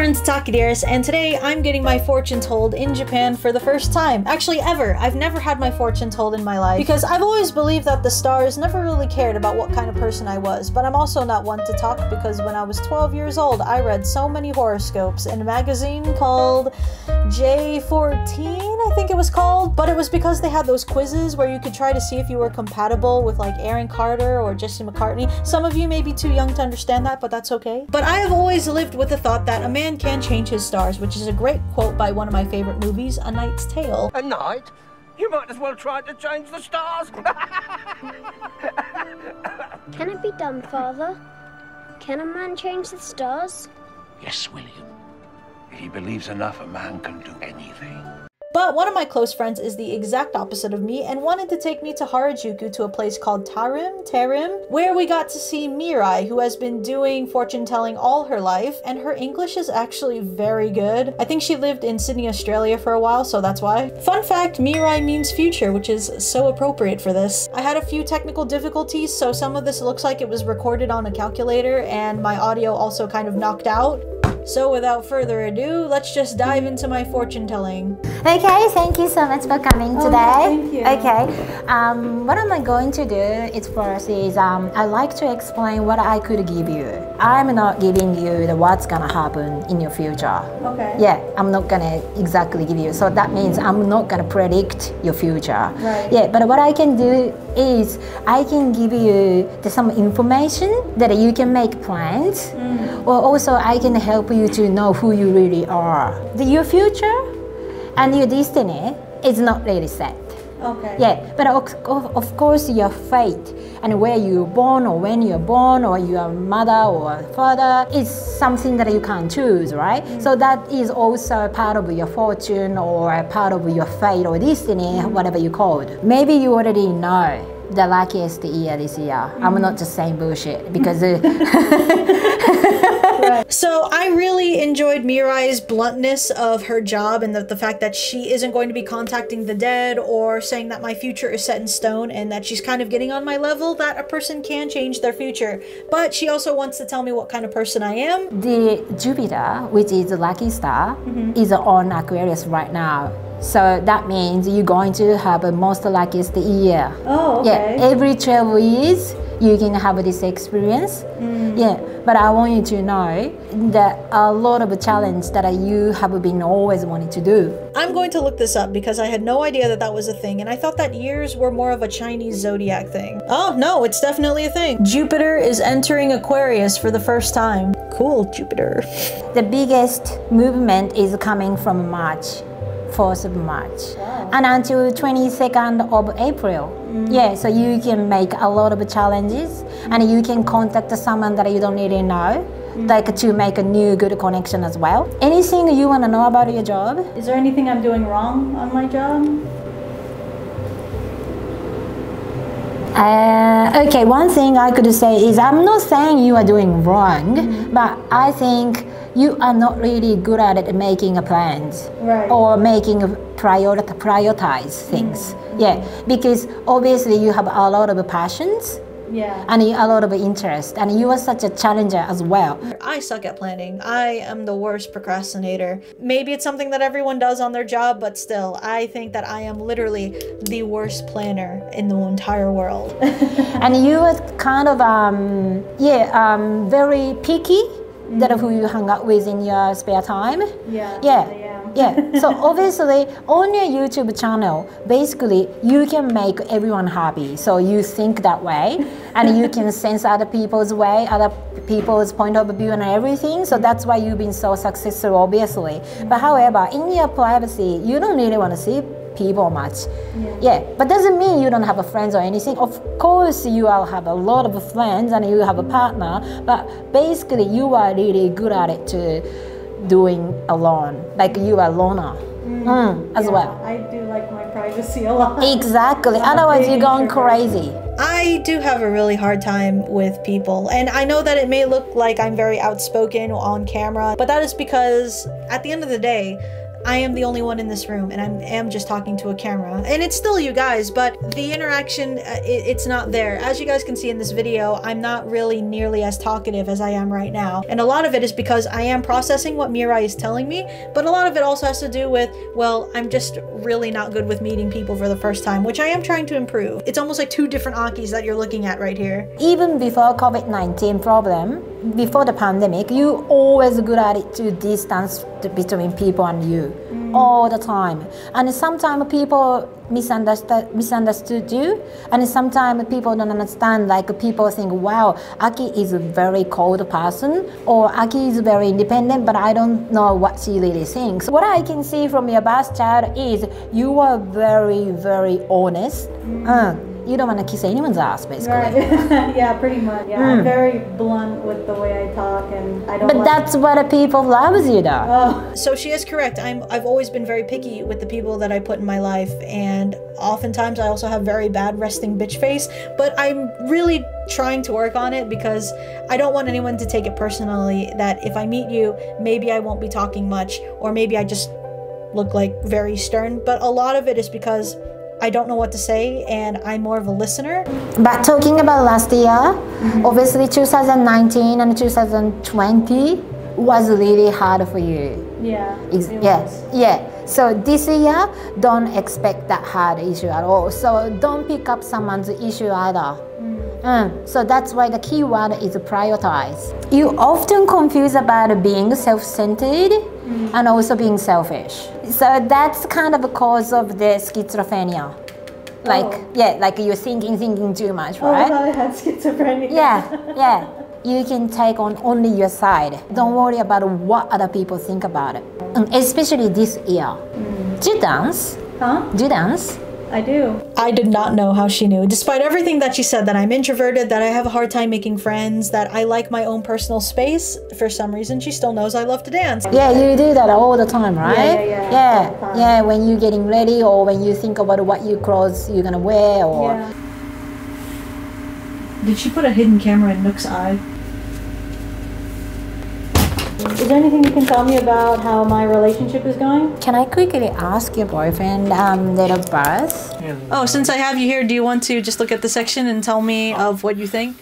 friends, Taki and today I'm getting my fortune told in Japan for the first time. Actually, ever. I've never had my fortune told in my life because I've always believed that the stars never really cared about what kind of person I was, but I'm also not one to talk because when I was 12 years old, I read so many horoscopes in a magazine called J14, I think it was called, but it was because they had those quizzes where you could try to see if you were compatible with like Aaron Carter or Jesse McCartney. Some of you may be too young to understand that, but that's okay. But I have always lived with the thought that a man can change his stars, which is a great quote by one of my favorite movies, A Knight's Tale. A knight? You might as well try to change the stars. Can it be done, Father? Can a man change the stars? yes, William. If he believes enough, a man can do anything. But one of my close friends is the exact opposite of me and wanted to take me to Harajuku to a place called Tarim, Tarim, where we got to see Mirai, who has been doing fortune telling all her life, and her English is actually very good. I think she lived in Sydney, Australia for a while, so that's why. Fun fact, Mirai means future, which is so appropriate for this. I had a few technical difficulties, so some of this looks like it was recorded on a calculator, and my audio also kind of knocked out. So without further ado, let's just dive into my fortune telling. Okay, thank you so much for coming Oh, today. thank you. Okay, um, what am I going to do? Is first is um, I like to explain what I could give you. I'm not giving you the what's gonna happen in your future. Okay. Yeah, I'm not gonna exactly give you. So that means I'm not gonna predict your future. Right. Yeah, but what I can do is I can give you the, some information that you can make plans, mm. or also I can help you to know who you really are. The, your future and your destiny is not really set. Okay. Yeah, but of, of, course your fate and where you're born or when you're born or your mother or father is something that you can't choose, right? So that is also part of your fortune or part of your fate or destiny, whatever you call it. Maybe you already know the luckiest year this year. I'm not just saying bullshit because uh, So I really enjoyed Mirai's bluntness of her job and the, the fact that she isn't going to be contacting the dead or saying that my future is set in stone and that she's kind of getting on my level that a person can change their future. But she also wants to tell me what kind of person I am. the Jupiter, which is the lucky star, mm-hmm. is on Aquarius right now. So that means you're going to have a most luckiest year. Oh, Yeah, every 12 years you can have this experience. Mm. Yeah, but I want you to know that a lot of the challenge that you have been always wanting to do. I'm going to look this up because I had no idea that that was a thing, and I thought that years were more of a Chinese zodiac thing. Oh, no, it's definitely a thing. Jupiter is entering Aquarius for the first time. Cool, Jupiter. The biggest movement is coming from March, 4th of March, and until 22nd of April. Mm. Yeah, so you can make a lot of challenges and you can contact someone that you don't really know. Mm. Like to make a new good connection as well. Anything you want to know about your job? Is there anything I'm doing wrong on my job? Uh, okay, one thing I could say is I'm not saying you are doing wrong, mm-hmm. but I think you are not really good at it making a plans Right. or making a prior- prioritize things. Yeah, because obviously you have a lot of passions Yeah. and a lot of interest, and you are such a challenger as well. I suck at planning. I am the worst procrastinator. Maybe it's something that everyone does on their job, but still, I think that I am literally the worst planner in the entire world. and you are kind of um, yeah um, very picky that who you mm. hang out with in your spare time. Yeah, yeah. Yeah so obviously on your youtube channel basically you can make everyone happy. So you think that way. And you can sense other people's way other people's point of view and everything. So that's why you've been so successful obviously. But however in your privacy you don't really want to see people much. Yeah. but doesn't mean you don't have a friends or anything. Of course, you will have a lot of friends and you have a partner, but basically, you are really good at it to doing alone. Like you are loner mm, as well. I do like my privacy a lot. Exactly. Otherwise, you're going crazy. I do have a really hard time with people, and I know that it may look like I'm very outspoken on camera, but that is because at the end of the day, I am the only one in this room and I am just talking to a camera. And it's still you guys, but the interaction, uh, it, it's not there. As you guys can see in this video, I'm not really nearly as talkative as I am right now. And a lot of it is because I am processing what Mirai is telling me, but a lot of it also has to do with, well, I'm just really not good with meeting people for the first time, which I am trying to improve. It's almost like two different Akis that you're looking at right here. Even before COVID-19 problem, before the pandemic, you always good at it to distance between people and you all the time. And sometimes people misunderstood misunderstood you, and sometimes people don't understand. Like people think, "Wow, Aki is a very cold person," or "Aki is very independent," but I don't know what she really thinks. What I can see from your past child is you are very, very honest. Uh, you don't want to kiss anyone's ass, basically. Right. yeah, pretty much. Yeah, I'm hmm. very blunt with the way I talk, and I don't. But that's what people loves you, though. Oh, so she is correct. I'm. I've always been very picky with the people that I put in my life, and oftentimes I also have very bad resting bitch face. But I'm really trying to work on it because I don't want anyone to take it personally. That if I meet you, maybe I won't be talking much, or maybe I just look like very stern. But a lot of it is because I don't know what to say, and I'm more of a listener. But talking about last year, mm-hmm. obviously 2019 and 2020 was really hard for you. Yeah. Ex- yeah, yeah. So this year, don't expect that hard issue at all. So don't pick up someone's issue either. Mm, So that's why the key word is prioritize. You often confuse about being self-centered and also being selfish. So that's kind of a cause of the schizophrenia. Like Oh. yeah, like you're thinking, thinking too much, right? Oh, I had schizophrenia. Yeah, yeah. You can take on only your side. Don't worry about what other people think about it. And especially this year. Do you dance? Huh? Do you dance? I do. I did not know how she knew. Despite everything that she said, that I'm introverted, that I have a hard time making friends, that I like my own personal space, for some reason she still knows I love to dance. Yeah, you do that all the time, right? yeah, yeah, all the Yeah, yeah, when you're getting ready or when you think about what you clothes you're gonna wear or Yeah. Did she put a hidden camera in Nook's eye? Is there anything you can tell me about how my relationship is going? Can I quickly ask your boyfriend um date of birth? Oh, since I have you here, do you want to just look at the section and tell me of what you think?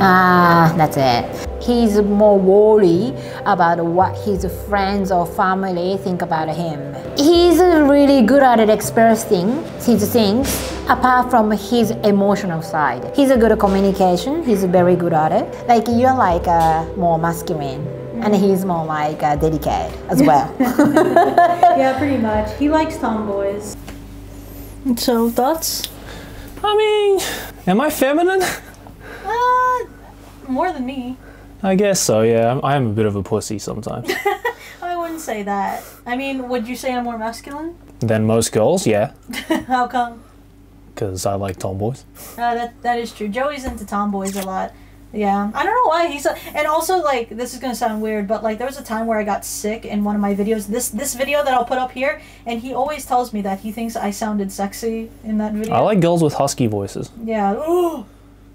Ah, that's it. He's more worried about what his friends or family think about him. He's really good at expressing his things apart from his emotional side. He's a good at communication. He's very good at it. Like you're like uh, more masculine. And he's more like uh, dedicated as well. Yeah, pretty much. He likes tomboys. So, thoughts? I mean, am I feminine? Uh, more than me. I guess so, yeah. I'm- I am a bit of a pussy sometimes. I wouldn't say that. I mean, would you say I'm more masculine? Than most girls, yeah. How come? Because I like tomboys. Uh, that that is true. Joey's into tomboys a lot. Yeah, I don't know why he's a, and also like this is gonna sound weird, but like there was a time where I got sick in one of my videos. This this video that I'll put up here, and he always tells me that he thinks I sounded sexy in that video. I like girls with husky voices. Yeah.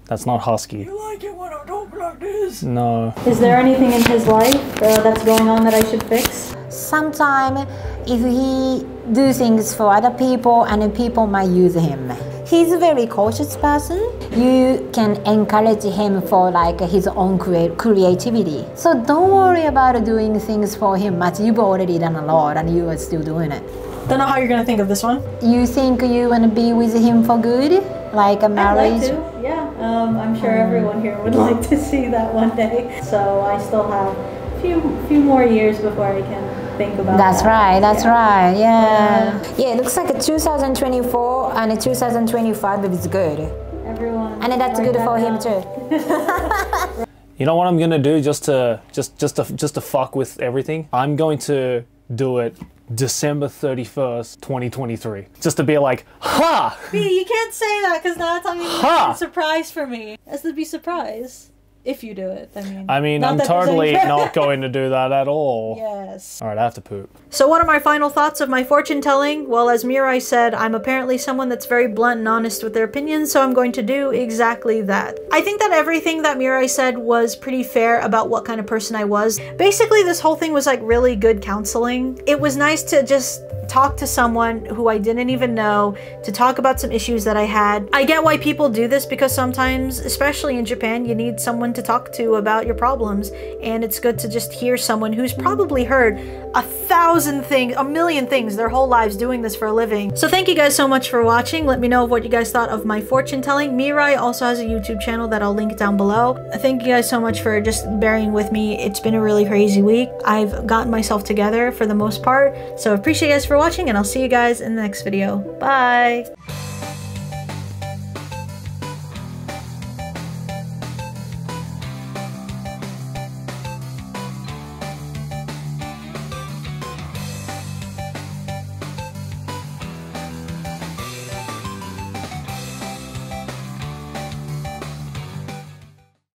That's not husky. you like it when I talk like this. No. Is there anything in his life uh, that's going on that I should fix? Sometimes if he do things for other people and then people might use him. He's a very cautious person. You can encourage him for like his own crea- creativity. So don't worry about doing things for him much. You've already done a lot and you are still doing it. Don't know how you're gonna think of this one. You think you want to be with him for good? Like a marriage? I'd like to, Yeah, um, I'm sure everyone here would like to see that one day. So I still have a few few more years before I can think about. That's that. right, that's Yeah. right, yeah. Yeah, it looks like a 2024 and a 2025 is good. Everyone. And that's good that for him too. You know what I'm gonna do just to just just to just to fuck with everything? I'm going to do it December 31st, 2023. Just to be like, ha! B, you can't say that because now it's not even Ha! a surprise for me. Has to be surprise. If you do it, I mean. I mean, I'm that there's any- totally not going to do that at all. Yes. All right, I have to poop. So, what are my final thoughts of my fortune telling? Well, as Mirai said, I'm apparently someone that's very blunt and honest with their opinions, so I'm going to do exactly that. I think that everything that Mirai said was pretty fair about what kind of person I was. Basically, this whole thing was like really good counseling. It was nice to just talk to someone who I didn't even know, to talk about some issues that I had. I get why people do this because sometimes, especially in Japan, you need someone to talk to about your problems, and it's good to just hear someone who's probably heard a thousand things, a million things their whole lives doing this for a living. So thank you guys so much for watching. Let me know what you guys thought of my fortune telling. Mirai also has a YouTube channel that I'll link down below. Thank you guys so much for just bearing with me. It's been a really crazy week. I've gotten myself together for the most part. So appreciate you guys for watching and I'll see you guys in the next video. Bye!